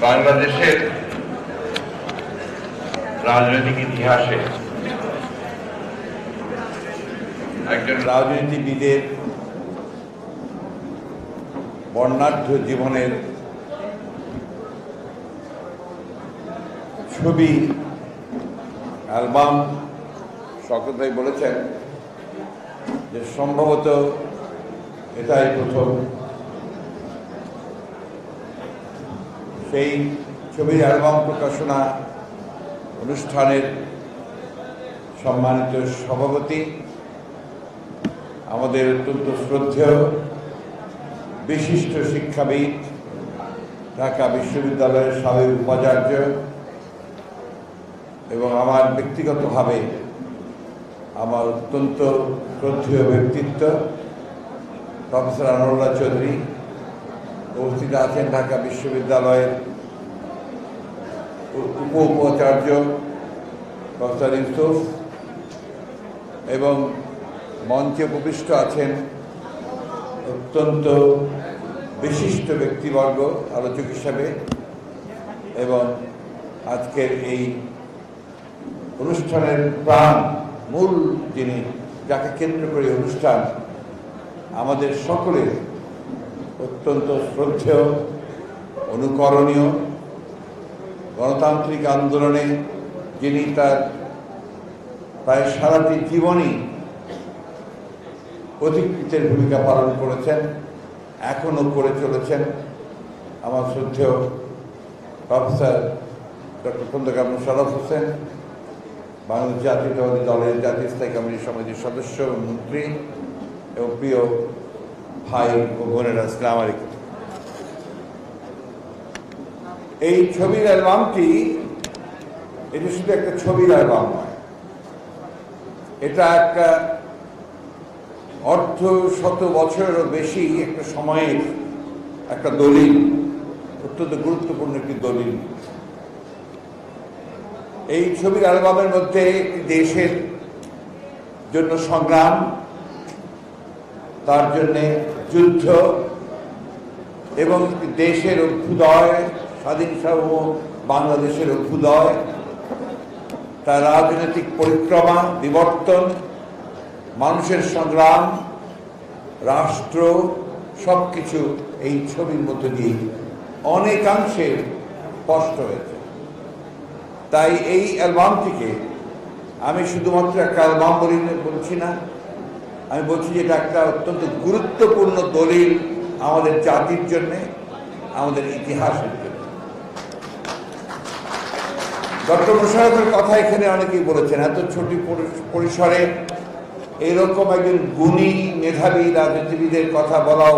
বাংলাদেশের রাজনৈতিক ইতিহাসে একজন রাজনীতিবিদের বর্ণাঢ্য জীবনের ছবি, অ্যালবাম শকত বলেছেন যে সম্ভবত এটাই প্রথম সেই ছবির অ্যালবাম প্রকাশনা অনুষ্ঠানের সম্মানিত সভাপতি, আমাদের অত্যন্ত শ্রদ্ধেয় বিশিষ্ট শিক্ষাবিদ, ঢাকা বিশ্ববিদ্যালয়ের সাবেক উপাচার্য এবং আমার ব্যক্তিগতভাবে আমার অত্যন্ত শ্রদ্ধেয় ব্যক্তিত্ব, প্রফেসর আনোয়ারুল্লাহ চৌধুরী, উপস্থিত আছেন ঢাকা বিশ্ববিদ্যালয়ের উপ উপাচার্য প্রফেসর ইউসুফ এবং মঞ্চে উপবিষ্ট আছেন অত্যন্ত বিশিষ্ট ব্যক্তিবর্গ, আলোচক হিসাবে, এবং আজকের এই অনুষ্ঠানের প্রাণ, মূল যিনি যাকে কেন্দ্র করে অনুষ্ঠান, আমাদের সকলের অত্যন্ত শ্রদ্ধেয়, অনুকরণীয় গণতান্ত্রিক আন্দোলনে যিনি তার প্রায় সারাটি জীবনই অধিকৃতের ভূমিকা পালন করেছেন, এখনও করে চলেছেন। আমার শ্রদ্ধেয় প্রফেসর ডক্টর খন্দকার মোশারফ হোসেন, বাংলাদেশ জাতীয়তাবাদী দলের জাতীয় স্থায়ী কমিটির সমিতির সদস্য মন্ত্রী এবং প্রিয় ভাই ও বোনেরা, আসসালাম এই ছবির অ্যালবামটি এটি শুধু একটা ছবির অ্যালবাম এটা একটা অর্ধ শত বছরেরও বেশি একটা সময়ের একটা দলিল, অত্যন্ত গুরুত্বপূর্ণ একটি দলিল। এই ছবির অ্যালবামের মধ্যে দেশের জন্য সংগ্রাম, তার জন্যে যুদ্ধ এবং দেশের অভ্যুদয় স্বাধীন সার্বভৌম বাংলাদেশের অভ্যুদয় তার রাজনৈতিক পরিক্রমা, বিবর্তন, মানুষের সংগ্রাম, রাষ্ট্র সব কিছু এই ছবির মধ্যে দিয়ে অনেকাংশে স্পষ্ট হয়েছে। তাই এই অ্যালবামটিকে আমি শুধুমাত্র একটা অ্যালবাম বলি, বলছি না। আমি বলছি যে এটা একটা অত্যন্ত গুরুত্বপূর্ণ দলিল আমাদের জাতির জন্যে, আমাদের ইতিহাসের জন্য। ডক্টর মুশারফের কথা এখানে অনেকেই বলেছেন, এত ছোট পরিসরে এইরকম একজন গুণী মেধাবী রাজনীতিবিদের কথা বলাও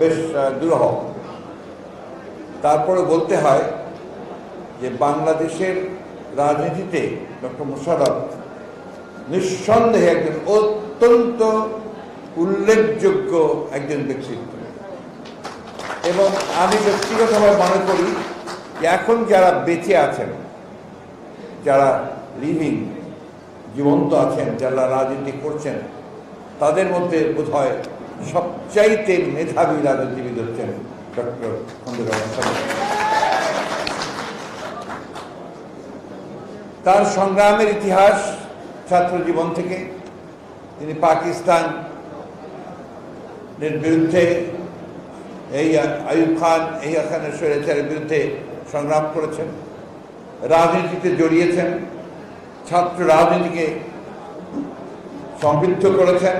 বেশ দুরহ। তারপরে বলতে হয় যে বাংলাদেশের রাজনীতিতে ডক্টর মুশারফ নিঃসন্দেহে একজন অত্যন্ত উল্লেখযোগ্য একজন ব্যক্তিত্ব। এবং আমি ব্যক্তিগতভাবে মনে করি এখন যারা বেঁচে আছেন যারা লিভিং জীবন্ত আছেন, যারা রাজনীতি করছেন, তাদের মধ্যে বোধ হয় সবচাইতে মেধাবী রাজনীতিবিদ হচ্ছেন ডক্টর তার সংগ্রামের ইতিহাস ছাত্র জীবন থেকে। তিনি পাকিস্তান বিরুদ্ধে এই আয়ুব খান, এই খানের স্বৈরাচারের বিরুদ্ধে সংগ্রাম করেছেন। রাজনীতিতে জড়িয়েছেন, ছাত্র রাজনীতিকে সমৃদ্ধ করেছেন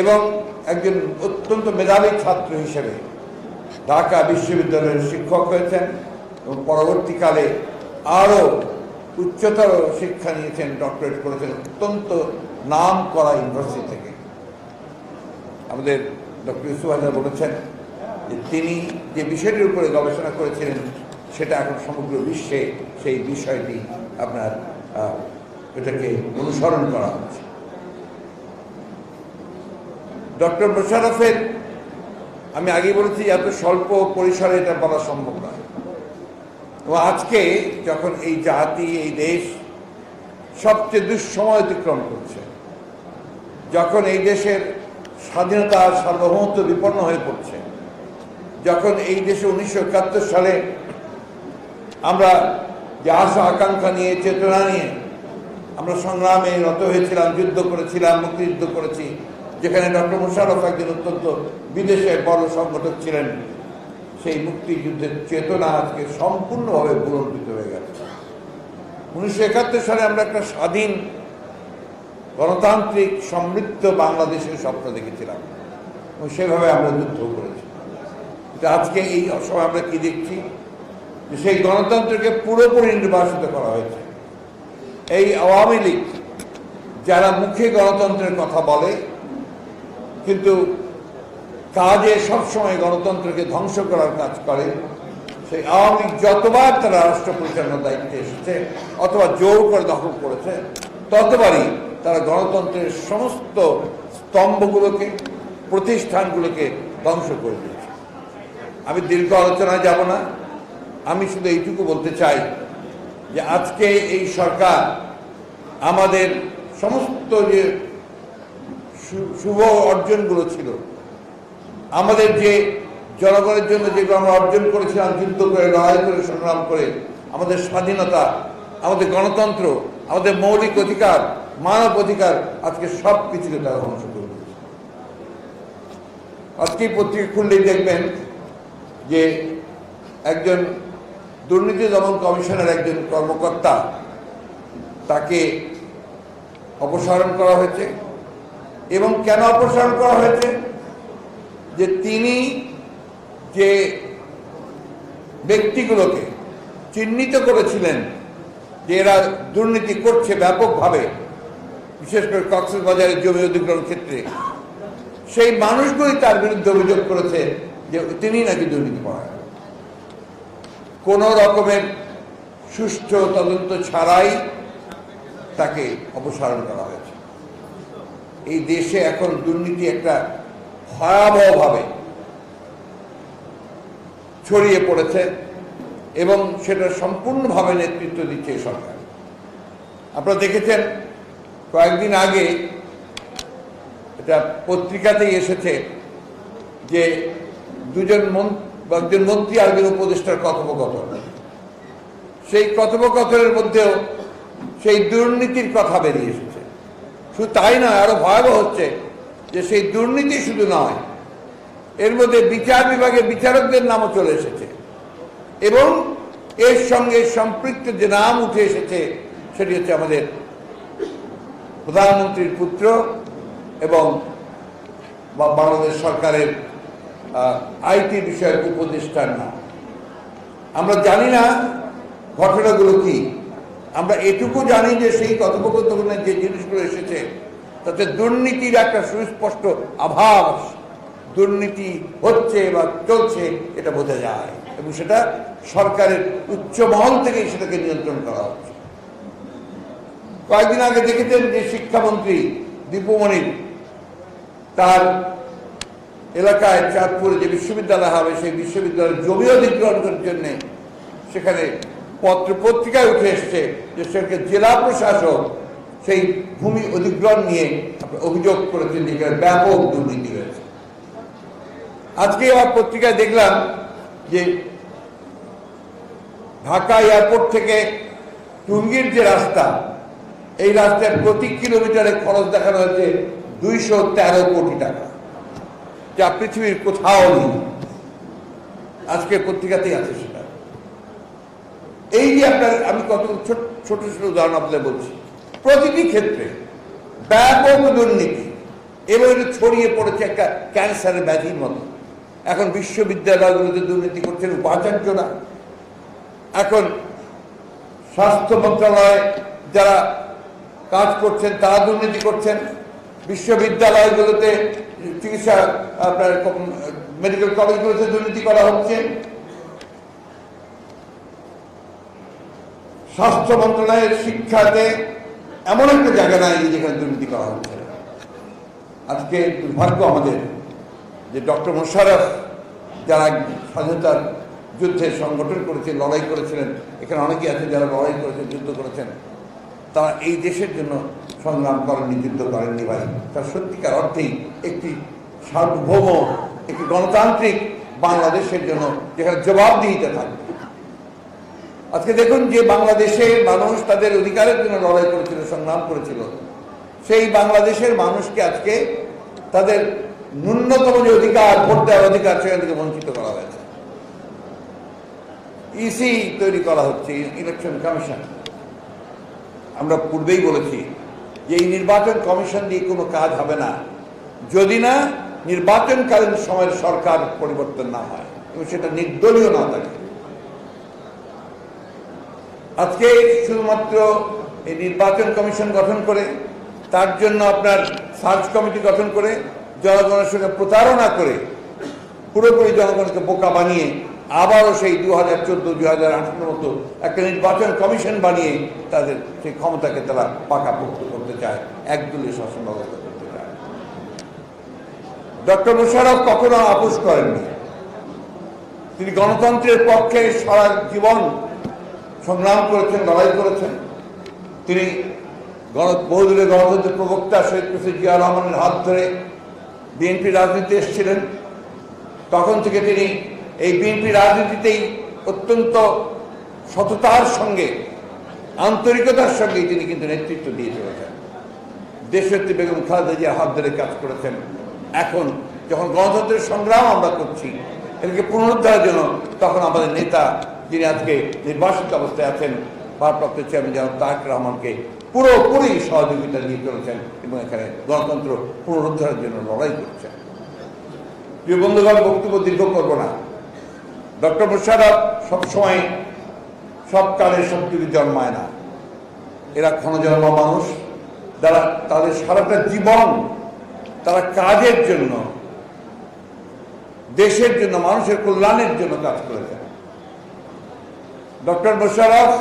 এবং একজন অত্যন্ত মেধাবী ছাত্র হিসেবে ঢাকা বিশ্ববিদ্যালয়ের শিক্ষক হয়েছেন এবং পরবর্তীকালে আরও উচ্চতর শিক্ষা নিয়েছেন, ডক্টরেট করেছেন অত্যন্ত নাম করা ইউনিভার্সিটি থেকে। আমাদের ডক্টর ইউসুফ বলেছেন যে তিনি যে বিষয়টির উপরে গবেষণা করেছিলেন সেটা এখন সমগ্র বিশ্বে সেই বিষয়টি আপনার এটাকে অনুসরণ করা হচ্ছে। ডক্টর মোশারফের আমি আগে বলেছি এত স্বল্প পরিসরে এটা বলা সম্ভব নয়। এবং আজকে যখন এই জাতি, এই দেশ সবচেয়ে দুঃসময় অতিক্রম করছে, যখন এই দেশের স্বাধীনতা সার্বভৌমত্ব বিপন্ন হয়ে পড়ছে, যখন এই দেশে উনিশশো একাত্তর সালে আমরা যে আশা, আকাঙ্ক্ষা নিয়ে, চেতনা নিয়ে আমরা সংগ্রামে রত হয়েছিলাম, যুদ্ধ করেছিলাম, মুক্তিযুদ্ধ করেছি, যেখানে ডক্টর মুশারফ একজন অত্যন্ত বিদেশে বড় সংগঠক ছিলেন। সেই মুক্তিযুদ্ধের চেতনা আজকে সম্পূর্ণভাবে পুনর্বিত হয়ে গেছে। উনিশশো একাত্তর সালে আমরা একটা স্বাধীন, গণতান্ত্রিক, সমৃদ্ধ বাংলাদেশের স্বপ্ন দেখেছিলাম। সেভাবে আমরা যুদ্ধ করেছি। আজকে এই অসময় আমরা কি দেখছি? সেই গণতন্ত্রকে পুরোপুরি নির্বাসিত করা হয়েছে। এই আওয়ামী লীগ যারা মুখে গণতন্ত্রের কথা বলে, কিন্তু কাজে সবসময় গণতন্ত্রকে ধ্বংস করার কাজ করে, সেই আওয়ামী লীগ যতবার তারা রাষ্ট্র পরিচালনার দায়িত্বে এসেছে, অথবা জোর করে দখল করেছে, ততবারই তারা গণতন্ত্রের সমস্ত স্তম্ভগুলোকে, প্রতিষ্ঠানগুলোকে ধ্বংস করে দিয়েছে। আমি দীর্ঘ আলোচনায় যাব না। আমি শুধু এইটুকু বলতে চাই যে আজকে এই সরকার আমাদের সমস্ত যে শুভ অর্জনগুলো ছিল, আমাদের যে জনগণের জন্য যেগুলো আমরা অর্জন করেছিলাম, যুদ্ধ করে, লড়াই করে, সংগ্রাম করে, আমাদের স্বাধীনতা, আমাদের গণতন্ত্র, আমাদের মৌলিক অধিকার, মানব অধিকার আজকে সব কিছুকে তারা ধ্বংস করে আজকে পত্রিকা খুললেই দেখবেন যে একজন দুর্নীতি দমন কমিশনের একজন কর্মকর্তা তাকে অপসারণ করা হয়েছে। এবং কেন অপসারণ করা হয়েছে? যে তিনি যে ব্যক্তিগুলোকে চিহ্নিত করেছিলেন যে এরা দুর্নীতি করছে ব্যাপকভাবে, বিশেষ করে কক্সবাজারের জমি অধিগ্রহণ ক্ষেত্রে, সেই মানুষগুলি তার বিরুদ্ধে অভিযোগ করেছে যে তিনি নাকি দুর্নীতি করেন। কোন রকমের সুষ্ঠু তদন্ত ছাড়াই তাকে অপসারণ করা হয়েছে। এই দেশে এখন দুর্নীতি একটা ভয়াবহভাবে ছড়িয়ে পড়েছে এবং সেটা সম্পূর্ণভাবে নেতৃত্ব দিচ্ছে সরকার। আপনারা দেখেছেন, কয়েকদিন আগে এটা পত্রিকাতেই এসেছে যে দুজন মন- বা একজন মন্ত্রী আর একজন উপদেষ্টার কথোপকথন। সেই কথোপকথনের মধ্যেও সেই দুর্নীতির কথা বেরিয়ে এসেছে। শুধু তাই নয়, আরও ভয়াবহ হচ্ছে যে সেই দুর্নীতি শুধু নয়, এর মধ্যে বিচার বিভাগে বিচারকদের নামও চলে এসেছে। এবং এর সঙ্গে সম্পৃক্ত যে নাম উঠে এসেছে, সেটি হচ্ছে আমাদের প্রধানমন্ত্রীর পুত্র এবং বাংলাদেশ সরকারের আইটি বিষয়ক উপদেষ্টার নাম। আমরা জানি না ঘটনাগুলো কি। আমরা এটুকু জানি যে সেই কথোপকথনের যে জিনিসগুলো এসেছে, তাতে দুর্নীতির একটা সুস্পষ্ট আভাস, দুর্নীতি হচ্ছে বা চলছে, এটা বোঝা যায়। এবং সেটা সরকারের উচ্চ মহল থেকেই সেটাকে নিয়ন্ত্রণ করা হচ্ছে। কয়েকদিন আগে দেখেছেন যে শিক্ষামন্ত্রী দীপুমণি তার এলাকায় চাঁদপুরে যে বিশ্ববিদ্যালয় হবে, সেই বিশ্ববিদ্যালয়ের জমি অধিগ্রহণের জন্য সেখানে পত্র পত্রিকায় উঠে এসছে যে সেখানে জেলা প্রশাসক সেই ভূমি অধিগ্রহণ নিয়ে অভিযোগ করেছেন যে এখানে ব্যাপক দুর্নীতি হয়েছে। আজকে আবার পত্রিকায় দেখলাম যে ঢাকা এয়ারপোর্ট থেকে টুঙ্গির যে রাস্তা, এই রাস্তার প্রতি কিলোমিটারে খরচ দেখানো হয়েছে দুইশো তেরো কোটি টাকা। যা পৃথিবীর কোথাও নেই। আজকে পত্রিকাতেই আছে সেটা। এই যে আপনার, আমি কত ছোট ছোট উদাহরণ আপনাদের বলছি। প্রতিটি ক্ষেত্রে ব্যাপক দুর্নীতি। এবং এটা ছড়িয়ে পড়েছে একটা ক্যান্সারের ব্যাধির মতো। এখন বিশ্ববিদ্যালয়গুলোতে দুর্নীতি করছেন উপাচার্যরা। এখন স্বাস্থ্য মন্ত্রণালয়ে যারা কাজ করছেন, তারা দুর্নীতি করছেন। বিশ্ববিদ্যালয়গুলোতে চিকিৎসা, আপনার মেডিকেল কলেজগুলোতে দুর্নীতি করা হচ্ছে। স্বাস্থ্য মন্ত্রণালয়ের শিক্ষাতে এমন একটা জায়গা নাই যেখানে দুর্নীতি করা হচ্ছে। আজকে দুর্ভাগ্য আমাদের যে ডক্টর মোশারফ যারা স্বাধীনতার যুদ্ধে সংগঠন করেছে, লড়াই করেছিলেন, এখানে অনেকেই আছে যারা লড়াই করেছেন যুদ্ধ করেছেন, তারা এই দেশের জন্য সংগ্রাম করেননি যুদ্ধ করেননি ভাই। তার সত্যিকার অর্থেই একটি সার্বভৌম, একটি গণতান্ত্রিক বাংলাদেশের জন্য যেখানে জবাবদিহিতে থাকবে। আজকে দেখুন যে বাংলাদেশের মানুষ তাদের অধিকারের জন্য লড়াই করেছিল, সংগ্রাম করেছিল। সেই বাংলাদেশের মানুষকে আজকে তাদের ন্যূনতম যে অধিকার, ভোট দেওয়ার অধিকার, সেখান থেকে বঞ্চিত করা হয়েছে। ইসি তৈরি করা হচ্ছে, ইলেকশন কমিশন। আমরা পূর্বেই বলেছি যে এই নির্বাচন কমিশন দিয়ে কোনো কাজ হবে না। যদি না, নির্বাচনকালীন সময়ের সরকার পরিবর্তন না হয়। এবং সেটা নির্দলীয় না থাকে। আজকে শুধুমাত্র এই নির্বাচন কমিশন গঠন করে, তার জন্য আপনার সার্চ কমিটি গঠন করে, জনগণের সঙ্গে প্রতারণা করে পুরোপুরি জনগণকে বোকা বানিয়ে আবারও সেই দু হাজার চোদ্দ, দু হাজার আঠারোর মতো একটা নির্বাচন কমিশন বানিয়ে তাদের সেই ক্ষমতাকে তারা পাকাপোক্ত করতে চায় একদলীয় শাসন ব্যবস্থা করতে চায়। ডক্টর মুশারফ কখনো আপোষ করেননি। তিনি গণতন্ত্রের পক্ষে সারা জীবন সংগ্রাম করেছেন, লড়াই করেছেন। তিনি গণ, বহুদলীয় গণতন্ত্রের প্রবক্তা শহীদ প্রেসিডেন্ট জিয়া রহমানের হাত ধরে বিএনপি রাজনীতি এসেছিলেন। তখন থেকে তিনি এই বিএনপি রাজনীতিতেই অত্যন্ত সততার সঙ্গে, আন্তরিকতার সঙ্গে তিনি কিন্তু নেতৃত্ব দিয়ে চলেছেন। দেশনেত্রী বেগম খালেদা জিয়ার হাত ধরে কাজ করেছেন। এখন যখন গণতন্ত্রের সংগ্রাম আমরা করছি এটাকে পুনরুদ্ধারের জন্য তখন আমাদের নেতা যিনি আজকে নির্বাসিত অবস্থায় আছেন, ভারপ্রাপ্ত চেয়ারম্যান যেন তারেক রহমানকে পুরোপুরি সহযোগিতা দিয়ে চলেছেন এবং এখানে গণতন্ত্র পুনরুদ্ধারের জন্য লড়াই করছেন। প্রিয় বন্ধুগণ, বক্তব্য দীর্ঘ করব না। ডক্টর মুশারফ সবসময় সব কালের শক্তিকে জন্মায় না। এরা ক্ষণজন্ম মানুষ। যারা তাদের সারাটা জীবন তারা কাজের জন্য, দেশের জন্য, মানুষের কল্যাণের জন্য কাজ করেছেন ডক্টর মোশারফ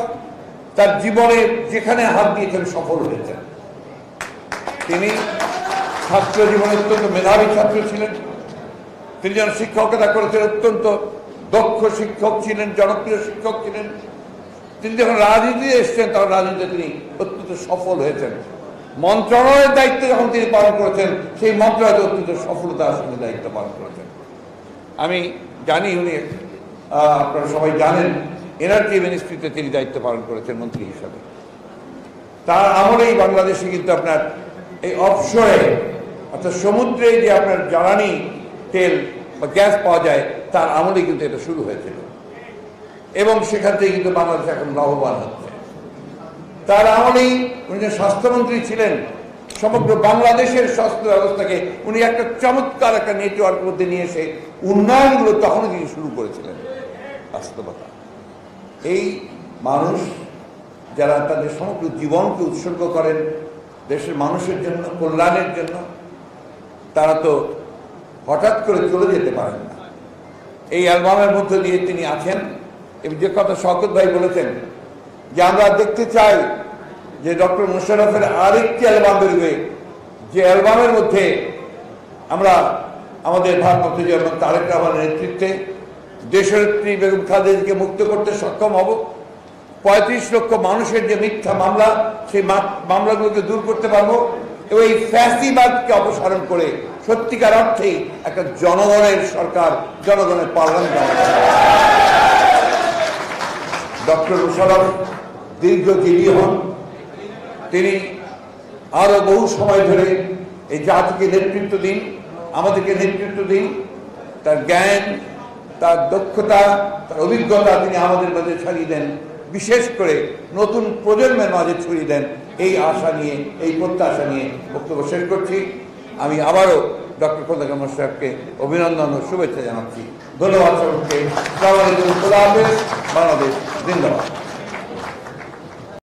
তার জীবনে যেখানে হাত দিয়েছেন সফল হয়েছেন। তিনি ছাত্র জীবনে অত্যন্ত মেধাবী ছাত্র ছিলেন। তিনি যেন শিক্ষকতা করেছেন, অত্যন্ত দক্ষ শিক্ষক ছিলেন, জনপ্রিয় শিক্ষক ছিলেন। তিনি যখন রাজনীতিতে এসছেন, তখন রাজনীতিতে তিনি অত্যন্ত সফল হয়েছেন। মন্ত্রণালয়ের দায়িত্ব যখন তিনি পালন করেছেন, সেই মন্ত্রণালয় অত্যন্ত সফলতার সঙ্গে দায়িত্ব পালন করেছেন। আমি জানি উনি আপনারা সবাই জানেন, এনার্জি মিনিস্ট্রিতে তিনি দায়িত্ব পালন করেছেন মন্ত্রী হিসাবে। তার আমলেই বাংলাদেশে কিন্তু আপনার এই অফশোরে অর্থাৎ সমুদ্রে যে আপনার জ্বালানি তেল বা গ্যাস পাওয়া যায়, তার আমলেই কিন্তু এটা শুরু হয়েছিল। এবং সেখান থেকে কিন্তু বাংলাদেশ এখন লাভবান হচ্ছে। তার আমলেই উনি যে স্বাস্থ্যমন্ত্রী ছিলেন, সমগ্র বাংলাদেশের স্বাস্থ্য ব্যবস্থাকে উনি একটা চমৎকার একটা নেটওয়ার্ক মধ্যে নিয়ে এসে উন্নয়নগুলো তখনই তিনি শুরু করেছিলেন, বাস্তবতা। এই মানুষ যারা তাদের সমগ্র জীবনকে উৎসর্গ করেন, দেশের মানুষের জন্য, কল্যাণের জন্য, তারা তো হঠাৎ করে চলে যেতে পারেন না। এই অ্যালবামের মধ্যে দিয়ে তিনি আছেন। এবং যে কথা শওকত ভাই বলেছেন, যে আমরা দেখতে চাই যে ডক্টর মুশারফের আরেকটি অ্যালবাম বেরোবে যে অ্যালবামের মধ্যে আমরা আমাদের ভারপ্রাপ্ত চেয়ারম্যান তারেক রহমানের নেতৃত্বে দেশনেত্রী বেগম খালেদাকে মুক্ত করতে সক্ষম হব। পঁয়ত্রিশ লক্ষ মানুষের যে মিথ্যা মামলা, সেই মামলাগুলোকে দূর করতে পারব এবং এই ফ্যাসিবাদকে অপসারণ করে সত্যিকার অর্থে একটা জনগণের সরকার, জনগণের পার্লামেন্ট ডক্টর মুশারফ দীর্ঘজীবী হন। তিনি আরও বহু সময় ধরে এই জাতিকে নেতৃত্ব দিন, আমাদেরকে নেতৃত্ব দিন। তার জ্ঞান, তার দক্ষতা, তার অভিজ্ঞতা তিনি আমাদের মাঝে ছড়িয়ে দেন। বিশেষ করে নতুন প্রজন্মের মাঝে ছড়িয়ে দেন। এই আশা নিয়ে, এই প্রত্যাশা নিয়ে বক্তব্য শেষ করছি। আমি আবারও ডক্টর খোদা কামর সাহেবকে অভিনন্দন ও শুভেচ্ছা জানাচ্ছি। ধন্যবাদ সকলকে। বাংলাদেশ। জিন্দাবাদ।